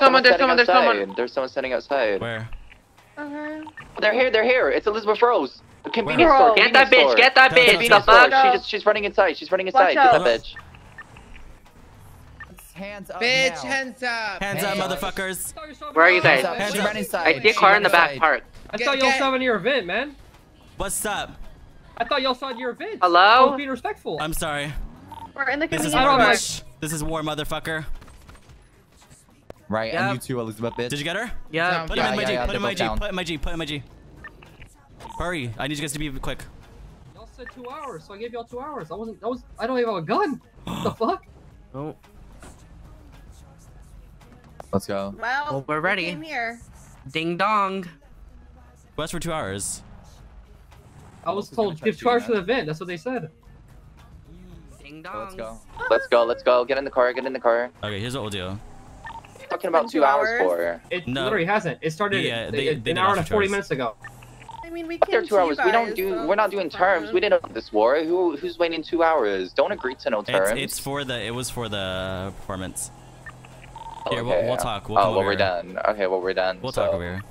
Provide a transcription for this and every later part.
someone, there's someone, standing there's someone. outside. There's someone standing outside. Where? Okay. They're here. They're here. It's Elizabeth Rose. The convenience Girl. store. Get that convenience bitch, get that Go, bitch, the Convenience go. store. fuck? She just, she's running inside. She's running inside. Watch Get out. that bitch. Hands up Bitch, now. hands up. Hands up, Hey. motherfuckers. Where are you Hands guys? up. Hands She up. ran inside. I see a car in the back inside. park. I Get- thought y'all saw it in your event, man. What's up? I thought y'all saw it in your event. Hello? I was being respectful. I'm sorry. We're in the This is convenience war, store. bitch. This is war, motherfucker. Right, Yep. and you too, Elizabeth, bitch. Did you get her? Yeah. Put Yeah, him in my yeah, Jeep. yeah, Put him in they're my both Jeep. down. Put him in my Jeep. Put him in my Jeep. Hurry. I need you guys to be quick. Y'all said two hours, so I gave y'all two hours. I wasn't. I was. I don't even have a gun. What the fuck? Oh, Let's go. Well, Well, we're we ready. came here. ding dong. West for two hours. I was else is gonna told try give shooting two hours us? for the event. That's what they said. Ding So dong. let's go. Let's go. Let's go. Get in the car. Get in the car. Okay, here's what we'll do. Talking about two two hours hours. for. It No. literally hasn't. It started Yeah, they- they an hour and 40 charts. minutes ago. I mean, we They're two hours. you We don't do. so We're not doing it's terms. fine. We didn't want this war. Who who's waiting two hours? Don't agree to no It's, terms. it's for the. It was for the performance. Here, we'll, Okay. we'll talk. We'll oh, well, over we're here. done. Okay, well, we're done. We'll so. talk over here.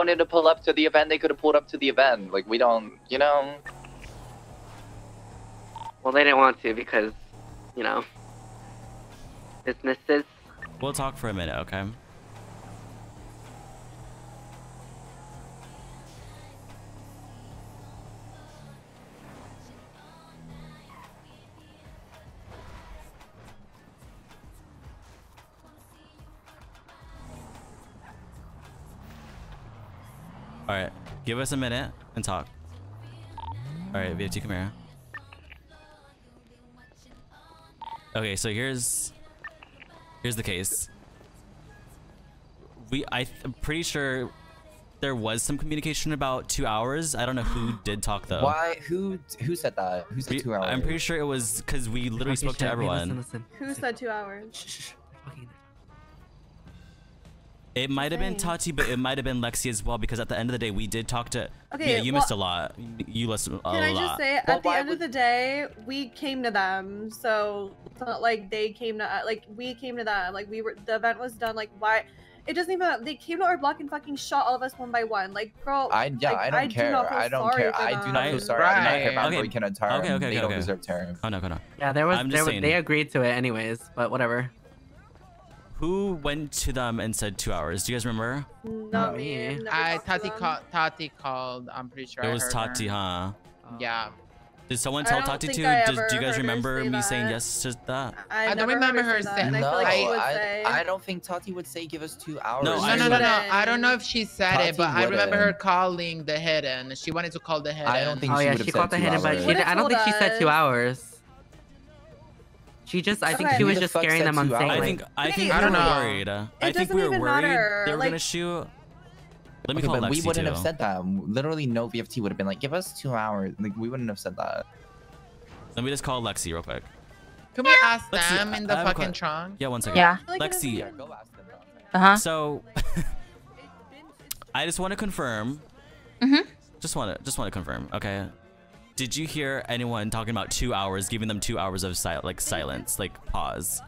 Wanted to pull up to the event, they could have pulled up to the event. Like we don't, you know. Well, they didn't want to because, you know, businesses. We'll talk for a minute, okay? Give us a minute and talk. Alright, VFT, come here. Okay, so here's here's the case. We I th- I'm pretty sure there was some communication about two hours. I don't know who did talk though. Why? Who? Who said that? Who said We- two hours? I'm pretty sure it was because we literally Okay, spoke to everyone. Listen, listen. Who said two hours? It might have been. Tati, but it might have been Lexi as well because at the end of the day, we did talk to. Okay, yeah, you well- missed a lot. You listened a Can I just say, Well, at the end would- of the day, we came to them. So it's not like they came to us. Like we came to them. Like we were. The event was done. Like why? It doesn't even. They came to our block and fucking shot all of us one by one. Like girl. I yeah, like, I don't do care. not feel I don't sorry care. I do not them. feel sorry. I do not care about Right. breaking a term. Okay, okay, they okay, don't okay. deserve term. Oh no, no, no. Yeah, there was. I'm There just was saying- they agreed to it anyways, but whatever. Who went to them and said two hours? Do you guys remember? Not Not me. me. I talked to Tati called. Tati called. I'm pretty sure. It I was heard Tati, her. huh? Oh. Yeah. Did someone tell Tati to? I do you guys remember say me saying yes to that? I, I don't remember heard her that, saying- and I no, feel like I, say. I don't think Tati would say give us two hours. No, No, no, no, no. I don't know if she said Tati it, but I remember her calling the hidden. She wanted to call the hidden. I don't think Oh she yeah, would've she said called the two hidden, but she. I don't think she said two hours. She just. I think Okay. she was just scaring them on two saying hours? I like. think I think I we don't were know. worried. I think doesn't we were even worried matter, they were like- gonna shoot. Let me Okay, call but Lexi we wouldn't too. have said that. Literally, no VFT would have been like, give us two hours. Like, we wouldn't have said that. Let me just call Lexi real quick. Can we ask Let's them in the have a fucking que- trunk? Yeah, one second. Yeah. I feel like it Lexi. doesn't Go ask them. Uh huh. So I just want to confirm. Mhm. Just want to just want to confirm. Okay. Did you hear anyone talking about two hours, giving them two hours of sil- like silence, like pause?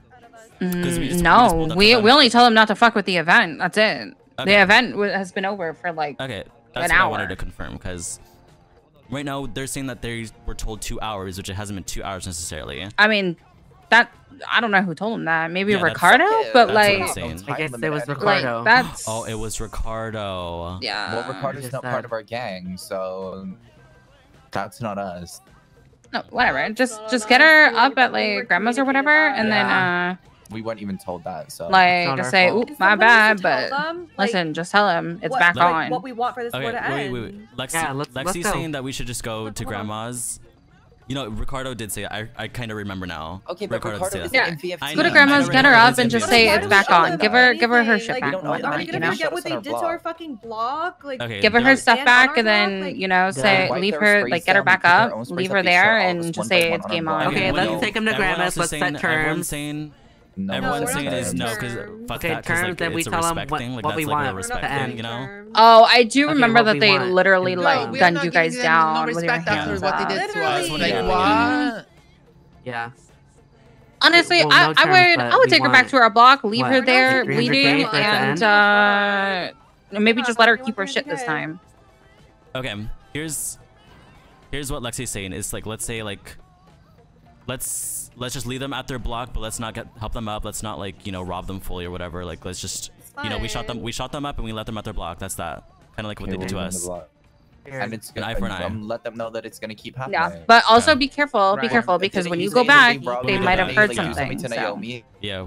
we just- we mm, just no, pulled we we only tell them not to fuck with the event. That's it. Okay. The event w- has been over for like. Okay, that's An what I wanted to confirm because right now they're saying that they were told two hours, which it hasn't been two hours necessarily. I mean, that I don't know who told him that. Maybe Yeah, Ricardo, Fuck but that's what like, I'm. I guess it was Ricardo. like that's. Oh, it was Ricardo. Yeah. Well, Ricardo's not that. part of our gang, so that's not us. No, whatever. Just just get her up at like grandma's or whatever, and then uh We weren't even told that, so. like not our say, fault. "Oop, my bad," but them, like, listen, just tell him it's what- back like, on. What we want for this Okay, war to wait, end. wait, wait. Lexi, Yeah, let's- let's Lexi's saying that we should just go to grandma's. on. Grandma's. You know, Ricardo did say. I I kind of remember now. Okay, but Ricardo Ricardo did is say Yeah. in VFT. I Go to grandma's, get her up, and just say say it's back on. Give her give her her shit back. We know or Are we whatever, anything. you gonna know. Shut forget what they did to our fucking block? Like, Give her her stuff back, and then you know say leave her like get her back we keep our up, leave her there, and just say it's game on. Okay, let's take him to grandma's, let's set saying- Everyone's terms. Saying No, Everyone's saying not it is no because terms. fuck Okay, that because terms like that we tell a tell 'em respect what- thing. Like what we like want a to respect end. thing, you know. Oh, I do Okay, remember what that they want. literally Girl, like we are gunned you guys giving them no down with your respect after hands what they up. did to us. Like Yeah. what? Yeah. Honestly, Well, no I, I would I would take her back to our block, leave what, her there bleeding, for it to and uh, maybe just let her keep her shit this time. Okay, here's here's what Lexi's saying. Is like let's say like let's let's just leave them at their block, but let's not get help them up. Let's not like you know rob them fully or whatever. Like let's just you know we shot them fine. we shot them up and we let them at their block. That's that. Kind of like what they did to us. And it's An eye for an eye. Um, let them know that it's gonna keep happening. Yeah, but also Okay. be careful. Be Right. careful because when you go it, they back, they might have heard like, use something. something so. Yeah,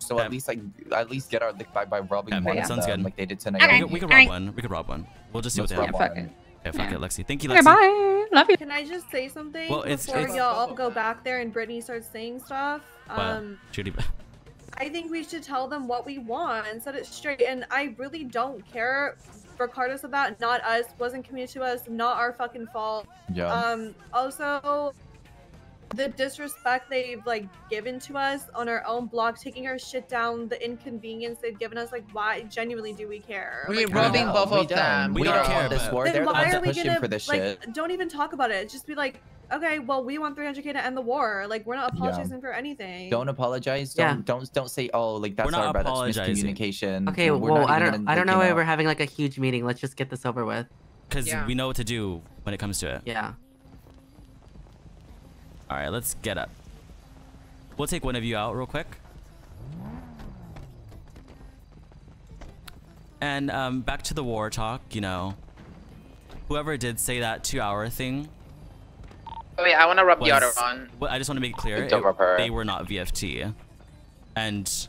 So at least like at least get our lick back by robbing Okay, one yeah. of sounds them, good. like they did to we Naomi. could, we could Alright. rob one. We could rob one. We'll just see what Let's they rob have. Fuck one. it. Okay, fuck it, Lexi. Thank you, Okay, Lexi. bye. Love you. Can I just say something Well, it's- before y'all all go back there and Brittany starts saying stuff? What? Um, Judy. I think we should tell them what we want and set it straight. And I really don't care, regardless of that. Not us, wasn't committed to us, not our fucking fault. Yeah. Um, also, the disrespect they've like given to us on our own block, taking our shit down, the inconvenience they've given us. Like, why genuinely do we care? We're Like, robbing No, both we of them. We We don't don't care, want this war. then They're the why ones are we pushing gonna for this like? shit. Don't even talk about it. Just be like, okay, well, we want 300k to end the war. Like, we're not Yeah. apologizing for anything. Don't apologize. Yeah. Don't don't don't say oh like that's not our bad. That's miscommunication. Okay, We're well, I don't, gonna, I don't like, know you why we're having like a huge meeting. Let's just get this over with. Because Yeah. we know what to do when it comes to it. Yeah. All right, let's get up. We'll take one of you out real quick. And um, back to the war talk, you know. Whoever did say that two-hour thing, Oh Wait, I want to rub the other Was- one. well, I just want to make it clear, it- they were not VFT. And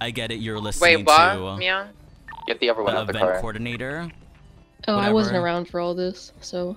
I get it, you're listening Wait, what, to Mia? Get the other one the out the event car. coordinator. Oh, I wasn't around for all this, so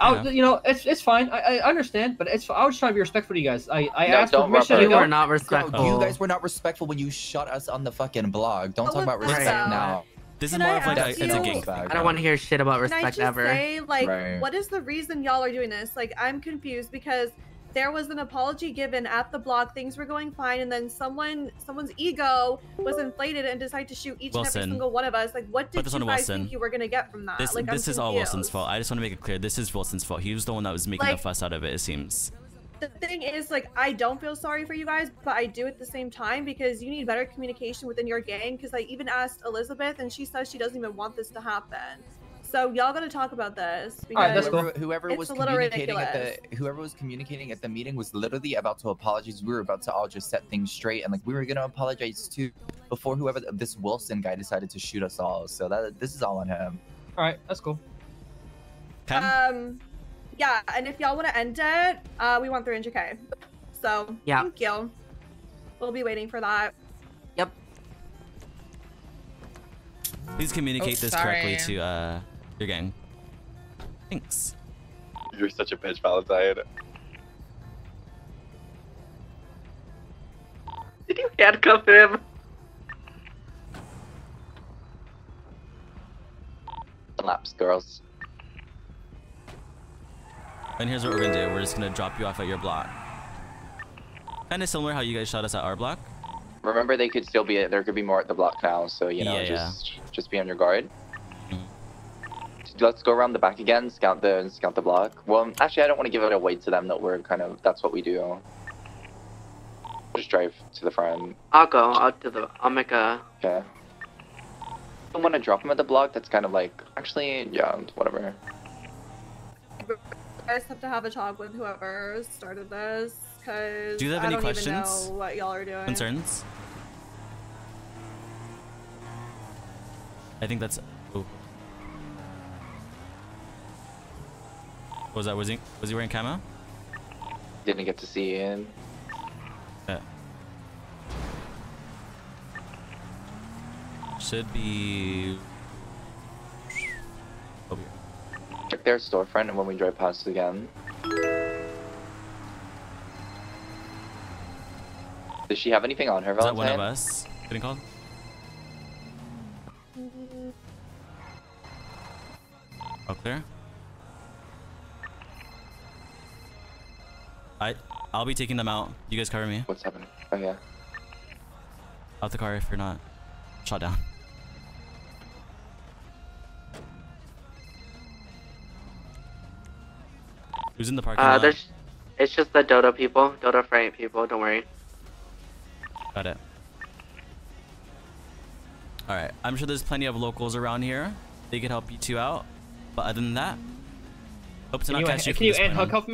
I, Yeah. You know, it's it's fine. I, I understand, but it's. I was trying to be respectful to you guys. I, I No, asked for don't rub permission. You go. were not Girl, respectful. you guys were not respectful when you shut us on the fucking blog. Don't But talk about respect Right. now. This Can is more I of like a, ask it's a you- gang. I don't want to hear shit about Can I respect just ever. say, like, Right. what is the reason y'all are doing this? Like, I'm confused because there was an apology given at the block, things were going fine, and then someone, someone's ego was inflated and decided to shoot each and every single one of us. Like, what did this you guys Wilson. think you were gonna get from that? This, like, this is all Wilson's fault. I just want to make it clear. This is Wilson's fault. He was the one that was making Like- the fuss out of it, it seems. the thing is like i don't feel sorry for you guys but i do at the same time because you need better communication within your gang because i even asked elizabeth and she says she doesn't even want this to happen so y'all gotta talk about this because Alright, that's cool. Whoever, whoever It's was a little communicating at the whoever was communicating at the meeting was literally about to apologize. We were about to all just set things straight, and like we were gonna apologize too before whoever this Wilson guy decided to shoot us all. So that this is all on him. All right, that's cool. Ken? um yeah and if y'all want to end it uh we want 300k so Yeah. thank you we'll be waiting for that Yep. Please communicate Oh, this correctly to uh, your gang. Thanks. You're such a bitch, Valentine. Did you handcuff him? Laps, girls. And here's what we're gonna do. We're just gonna drop you off at your block. Kind of similar how you guys shot us at our block. Remember, they could still be. There could be more at the block now, so you know, Yeah, yeah. just just be on your guard. Let's go around the back again, scout the scout the block. Well, actually, I don't want to give it away to them that we're kind of. That's what we do. Just drive to the front. I'll go. I'll do the. I'll make a. Okay. I don't want to drop them at the block. That's kind of like actually, yeah, whatever. I just have to have a talk with whoever started this because Do you have I any don't even questions? know what y'all are doing Concerns? I think that's. Oh. Was that was he was he wearing camo? Didn't get to see him. Yeah. Should be. Over here. Check their storefront, and when we drive past again. Does she have anything on her, Valentine? Is that one of us getting called? Mm-hmm. All clear? I I'll be taking them out. You guys cover me. What's happening? Oh yeah. Out the car if you're not shot down. Who's in the parking Uh, lot? there's. It's just the Dota people, Dota Frank people. Don't worry. Got it. All right. I'm sure there's plenty of locals around here. They could help you two out. But other than that, hope to Can not you, catch you. can you this and point on. handcuff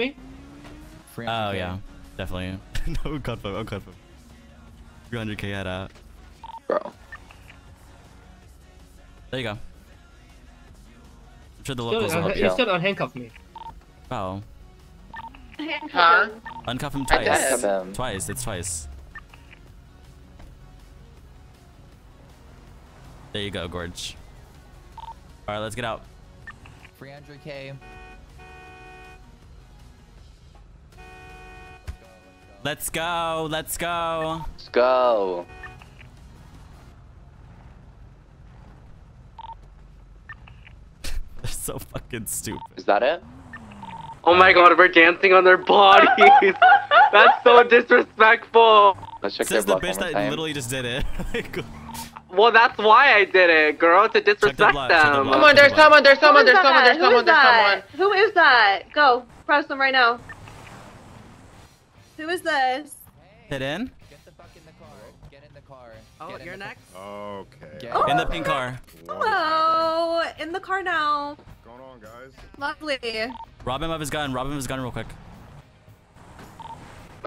me? Oh yeah, definitely. no cut five. Oh cut five. 300k head out. Bro. There you go. I'm sure the Still, locals will uh, help you you. still unhandcuff me. Wow. Huh? Uncuff him twice. Uncuff him. Twice. It's twice. There you go, Gorge. All right, let's get out. 300k. Let's go. Let's go. Let's go. They're so fucking stupid. Is that it? Oh my god, we're dancing on their bodies. That's so disrespectful. Let's check Says their the bitch that time. literally just did it. Well, that's why I did it, girl, to disrespect block, check the them. block. Someone, there's someone, there's someone, there's someone, there's someone, is there's that? someone. Who is that? Go. Press them right now. Who is this? Hit in. Get the fuck in the car. Get in the car. Oh, Get in you're next. Okay. Get In the pink car. Hello. In the car now. What's going on, guys? Lovely. Rob him of his gun. Rob him of his gun real quick.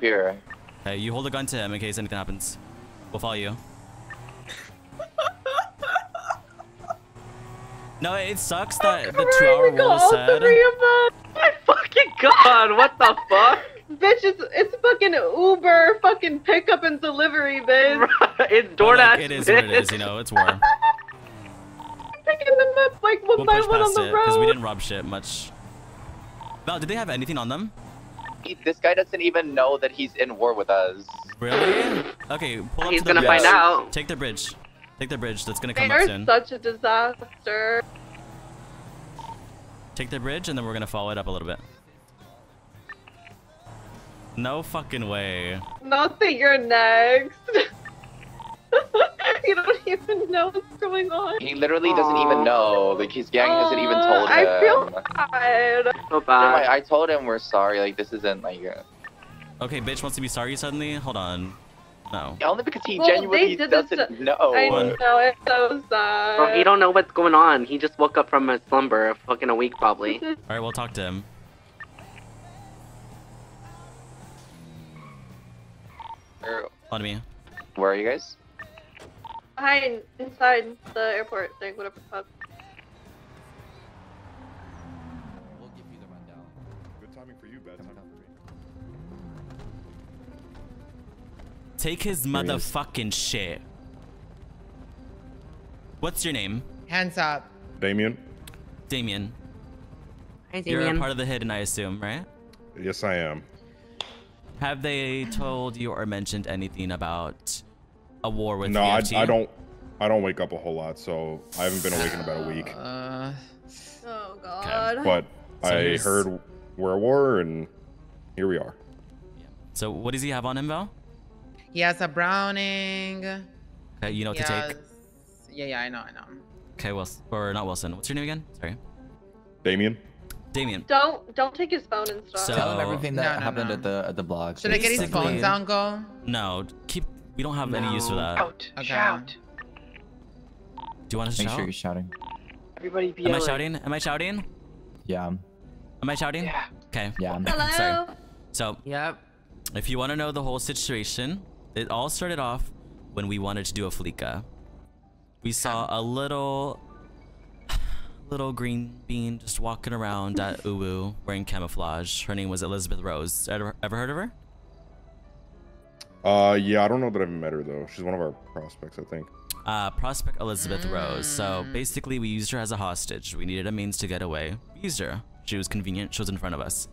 Here. Hey, you hold the gun to him in case anything happens. We'll follow you. no, it sucks that oh the two-hour rule is said. My fucking god, what the fuck? Bitch, it's, it's fucking Uber, fucking pickup and delivery, bitch. it's But, DoorDash. like, it is what it bitch. is, you know. It's war. Picking them up like one We'll by push one on past the it because we didn't rob shit much. Val, did they have anything on them? He- This guy doesn't even know that he's in war with us. Really? Okay, pull up He's to the gonna bridge. find out. Take the bridge. Take the bridge. That's gonna They come up are soon. such a disaster. Take the bridge, and then we're gonna follow it up a little bit. No fucking way. Not that you're next. you don't even know what's going on. He literally doesn't even know. Like his gang hasn't even told him. I feel bad. So No, bad. I, I told him we're sorry. Like this isn't like uh, Okay, bitch wants to be sorry suddenly. Hold on. No. only because he Well, genuinely doesn't to- know. I know, it's so sad. Bro, he don't know what's going on. He just woke up from a slumber, fucking a week probably. All right, we'll talk to him. Where, On me. where are you guys? Behind, inside the airport thing, whatever the fuck. We'll give you the rundown. Good timing for you, bad timing for me. Take his he is. motherfucking shit. What's your name? Hands up. Damien? Damien. Hi, You're a part of the hidden, I assume, right? Yes, I am. Have they told you or mentioned anything about a war with no, I, VFT? I don't. I don't wake up a whole lot, so I haven't been awake in about a week. Uh, Oh god. But So I here's- heard we're at war, and here we are. So what does he have on him, Val? he has a Browning. Okay, you know what He to has- take. Yeah, yeah, I know, I know. Okay, Wilson or not Wilson. What's your name again? Sorry, Damien? Damien. Don't don't take his phone and stuff. So- Tell him everything that No, no, happened no. at the at the blog. Should I get his phone down, go? No, keep. We don't have any use for that. Shout, Okay. shout. Do you want us to Make shout? sure you're shouting. Everybody be Am I shouting? Am I shouting? Yeah. Am I shouting? Yeah. Okay. Yeah. Hello. Sorry. So, Yep. if you want to know the whole situation, it all started off when we wanted to do a Fleeca. We saw a little, little green bean just walking around at Uwu wearing camouflage. Her name was Elizabeth Rose. Ever, ever heard of her? Uh, yeah, I don't know that I've met her though. She's one of our prospects, I think. Uh, Prospect Elizabeth Rose. So Mm. basically, we used her as a hostage. We needed a means to get away. We used her. She was convenient. She was in front of us.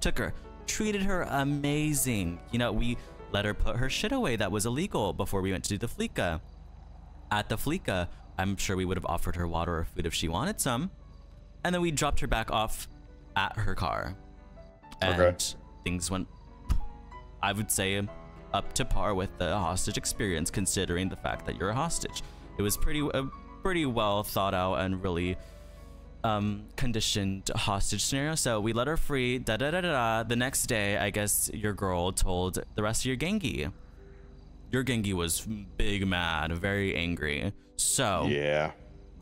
Took her. Treated her amazing. You know, we let her put her shit away that was illegal before we went to do the Fleeca. At the Fleeca, I'm sure we would have offered her water or food if she wanted some. And then we dropped her back off at her car. And Okay. things went I would say up to par with the hostage experience, considering the fact that you're a hostage. It was pretty a pretty well thought out and really um conditioned hostage scenario. So we let her free. Da da da da. da. The next day, I guess your girl told the rest of your Gengi. Your Gengi was big mad, very angry. So Yeah.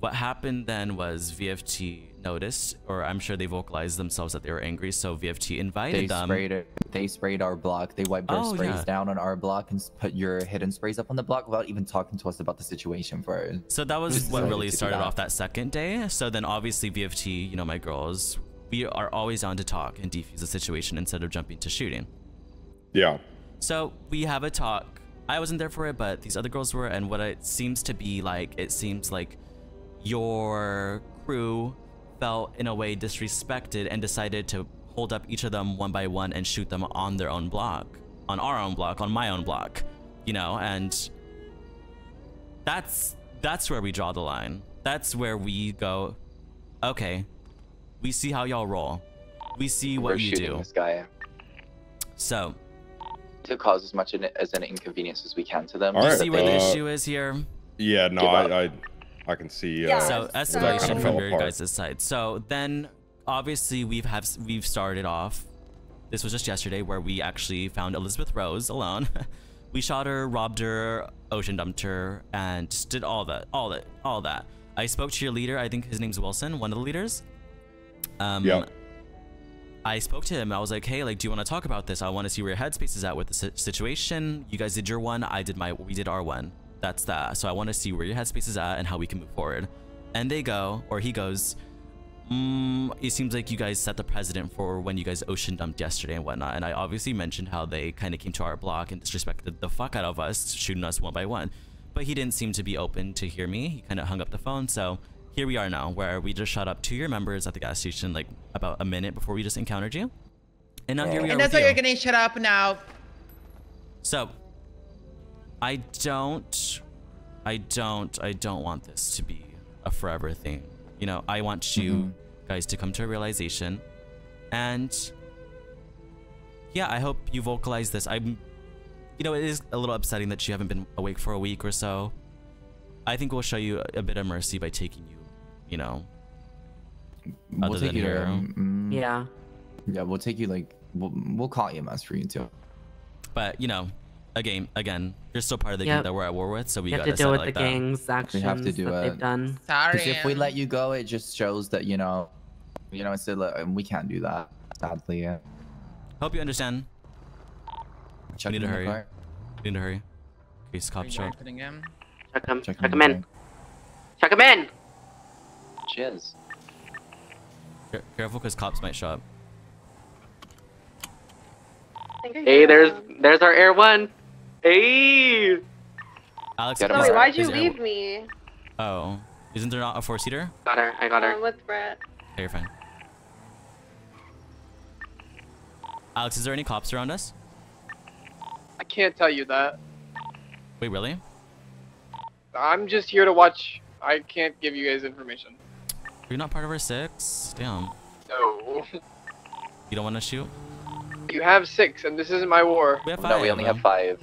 what happened then was VFT noticed, or I'm sure they vocalized themselves that they were angry. So VFT invited They them. sprayed it. They sprayed our block. They wiped their Oh, sprays yeah. down on our block and put your hidden sprays up on the block without even talking to us about the situation first. So that was what really started that. off that second day. So then obviously VFT, you know, my girls, we are always on to talk and defuse the situation instead of jumping to shooting. Yeah. So we have a talk. I wasn't there for it, but these other girls were, and what it seems to be like, it seems like your crew felt in a way disrespected and decided to hold up each of them one by one and shoot them on their own block, on our own block, on my own block, you know, and that's that's where we draw the line. That's where we go, okay, we see how y'all roll. We see what We're you shooting do. this guy So to cause as much an, as an inconvenience as we can to them. All you right, see where the uh, issue is here? Yeah, no, I, I, I can see. Uh, Yeah. so where that escalation kinda from fell your guys' side. So then, obviously, we've have we've started off. This was just yesterday where we actually found Elizabeth Rose alone. we shot her, robbed her, ocean dumped her, and just did all that, all that, all that. I spoke to your leader. I think his name's Wilson, one of the leaders. Um, Yep. I spoke to him. I was like, "Hey, like, do you want to talk about this? I want to see where your headspace is at with the si- situation. You guys did your one. I did my. We did our one. That's that. So I want to see where your headspace is at and how we can move forward." And they go, or he goes, mm, "It seems like you guys set the precedent for when you guys ocean dumped yesterday and whatnot." And I obviously mentioned how they kind of came to our block and disrespected the fuck out of us, shooting us one by one. But he didn't seem to be open to hear me. He kind of hung up the phone. So here we are now, where we just shot up two of your members at the gas station, like about a minute before we just encountered you. And now here we are And that's why you. you're getting shut up now. So, I don't, I don't, I don't want this to be a forever thing. You know, I want you Mhm. guys to come to a realization, and yeah, I hope you vocalize this. I'm, you know, it is a little upsetting that you haven't been awake for a week or so. I think we'll show you a bit of mercy by taking you, you know, We'll Other take than you to. here. mm, Yeah. Yeah, we'll take you like. We'll, we'll call EMS for you too. but you know, again, again, you're still part of the Yep. gang that we're at war with, so we You have gotta to deal with like the that. gang's actions have to do that it. they've done. Sorry. If we let you go, it just shows that you know, you know, it's a, li- we can't do that. Sadly, yeah. Hope you understand. Check need to hurry. car. We need to hurry. In case cops show up. Remarketing him. Check him. Check Check in him in. car. Check him in. Cheers. Care- Careful, because cops might show up. Hey, there's there's our air one. Hey. Alex, Get him is- why'd you leave me? Oh, isn't there not a four seater? Got her. I got her. Um, with Brett. Okay, you're fine. Alex, is there any cops around us? I can't tell you that. Wait, really? I'm just here to watch. I can't give you guys information. You're not part of our six? Damn. No. You don't want to shoot? You have six, and this isn't my war. We have five. No, we only have five.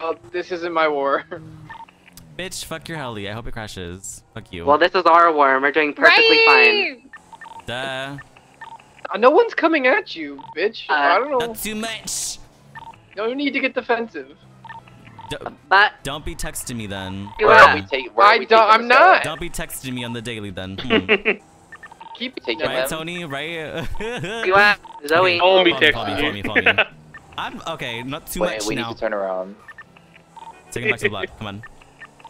Well, this isn't my war. Bitch, fuck your heli. I hope it crashes. Fuck you. Well, this is our war, and we're doing perfectly fine. Right! Duh. Uh, no one's coming at you, bitch. Uh, I don't know. Not too much. No need to get defensive. D- But don't be texting me then. you Where are are. we take? Where I we don't. I'm this guy? not. Don't be texting me on the daily then. Hmm. Keep Taking right, him. Tony? Right? You are. Zoe. Don't be follow me, follow me, follow me, texting. I'm okay. Not too Wait, much we now. need to turn around. Take him back to the block. Come on.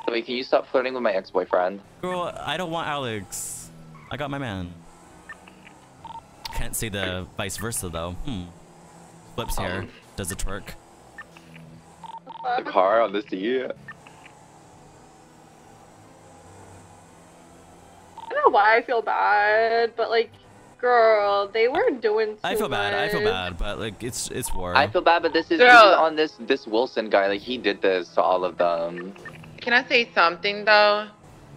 Wait, can you stop flirting with my ex-boyfriend? Girl, I don't want Alex. I got my man. Can't say the vice versa though. Hmm. Flips here. Um. Does a twerk. The car on this year. I don't know why I feel bad, but like, girl, they weren't doing. I too feel bad. I feel bad, but like it's it's war. I feel bad, but this is, this is on this this Wilson guy. Like he did this to all of them. Can I say something though?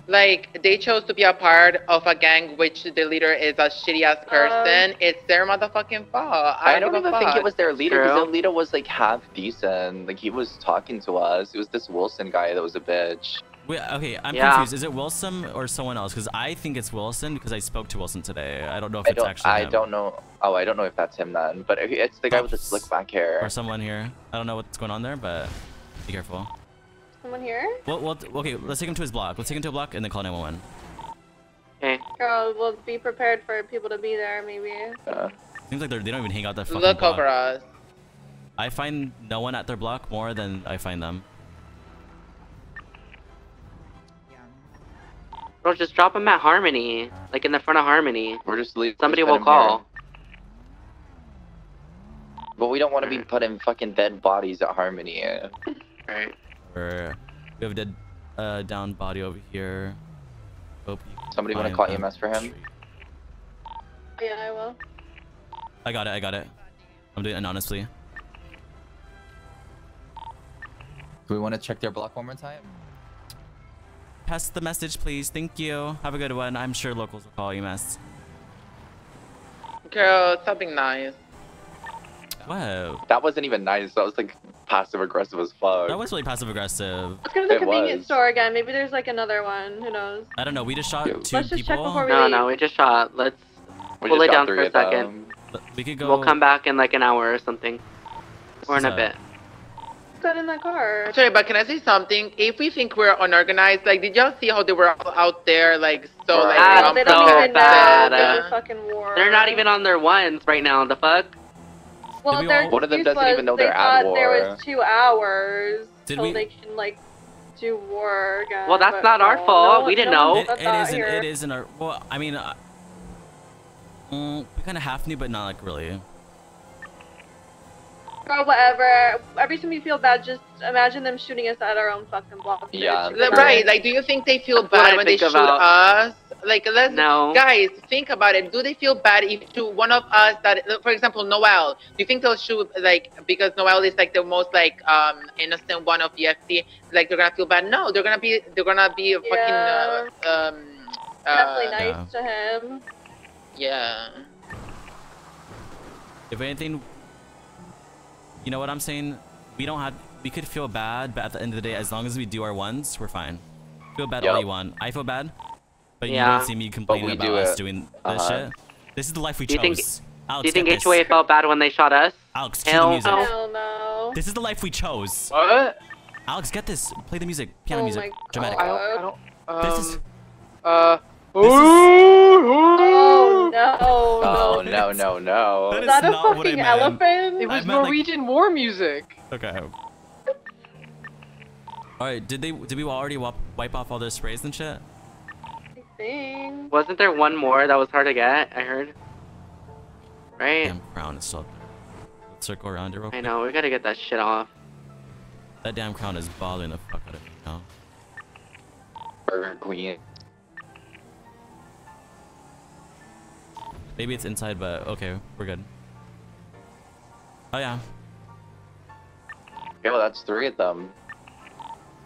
Like they chose to be a part of a gang which the leader is a shitty ass oh. person. it's their motherfucking fault. I, I don't give a even think it was their leader because True. their leader was like half decent. Like he was talking to us. It was this Wilson guy that was a bitch. Wait, okay, I'm Yeah. confused. Is it Wilson or someone else? Because I think it's Wilson because I spoke to Wilson today. I don't know if I it's don't. actually I him. don't know. Oh, I don't know if that's him then. But it's the guy with the slick back hair. Or someone here. I don't know what's going on there, but be careful. Someone here? Well, well, okay, let's take him to his block. Let's take him to a block and then call 911. Okay. Girl, we'll be prepared for people to be there, maybe. Uh, Seems like they're, they don't even hang out that fucking Look block. over us. I find no one at their block more than I find them. Bro, just drop him at Harmony. Like in the front of Harmony. we're just leaving. Somebody just will call. here. But we don't want to be putting fucking dead bodies at Harmony. Right. Or we have a dead uh, down body over here. Hope Somebody want to call them. EMS for him? Yeah, I will. I got it, I got it. I'm doing it anonymously. Do we want to check their block one more time? Pass the message, please. Thank you. Have a good one. I'm sure locals will call EMS. Girl, something nice. Whoa. That wasn't even nice. That was like passive aggressive as fuck. That was really passive aggressive. Let's go to the It convenience was. store again. Maybe there's like another one. Who knows? I don't know. We just shot Yo. two Let's just check people. before we No, leave. no, we just shot. Let's. We Pull it down for a of them. second. We could go. We'll come back in like an hour or something. Or in a bit. Got in that car. Sorry, but can I say something? If we think we're unorganized, like, did y'all see how they were all out there, like, so, like, they don't so even know bad, there's a fucking war. They're not even on their ones right now. The fuck? Well, we all- One of them doesn't even know they they're at thought there was two hours Did till we- they can like do war again. Well, that's but not our fault. no We didn't no know. It, said it that isn't. here. It isn't our. Well, I mean, uh, mm, we kind of half knew, but not like really. Or whatever. Every time you feel bad, just imagine them shooting us at our own fucking block. Yeah. Like, Right, like, do you think they feel That's bad when they think shoot about- us? Like, let's, No. guys, think about it. Do they feel bad if to one of us that, for example, Noel, do you think they'll shoot, like, because Noel is, like, the most, like, um, innocent one of the FT, like, they're gonna feel bad? No, they're gonna be, they're gonna be a fucking, uh, um, Definitely uh, nice to him. yeah. If anything, you know what I'm saying? We don't have. We could feel bad, but at the end of the day, as long as we do our ones, we're fine. Feel bad all Yup. you want. I feel bad, but you don't see me complaining about do us doing this Uh-huh. shit. This is the life we Do you think- chose. Do Alex, you think get this. HOA felt bad when they shot us? Alex, cue Hell the music. no. Hell no. This is the life we chose. What? Alex, get this. Play the music. Piano Oh music. my Dramatic. I don't. I don't. Um, This is. Uh. This is- Oh, no. Oh no no no! That Is is that a not what I fucking meant. elephant? It was meant, like- Norwegian war music. Okay. All right. Did they? Did we already wipe, wipe off all their sprays and shit? Thing. Wasn't there one more that was hard to get? I heard. Right? Damn crown is still. Let's circle around it real quick. I know. We gotta get that shit off. That damn crown is bothering the fuck out of me now. Burger Queen. Maybe it's inside, but okay, we're good. Oh yeah, Yeah, well, that's three of them.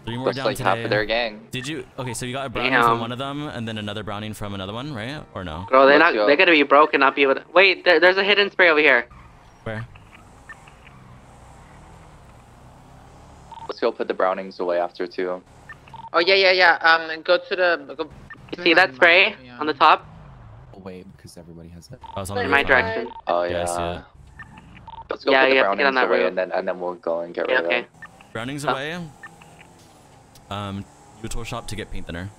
three more Looks down like today. half of their gang. Did you? Okay, so you got a browning Damn. from one of them, and then another browning from another one, right? Or no? Bro, they're Let's not. go. They're gonna be broken and not be able to. Wait, there, there's a hidden spray over here. Where? Let's go put the Brownings away after too. Oh, yeah, yeah, yeah. Um, go to the, go, You see that spray Yeah. on the top? Wait, because everybody has it. I was on the In my direction. Oh Yeah, yeah. I see it. Let's go Yeah, put the you have get on that away roof. and then and then we'll go and get Yeah, rid of okay. them. Browning's Oh. away. Um, you tool shop to get paint thinner.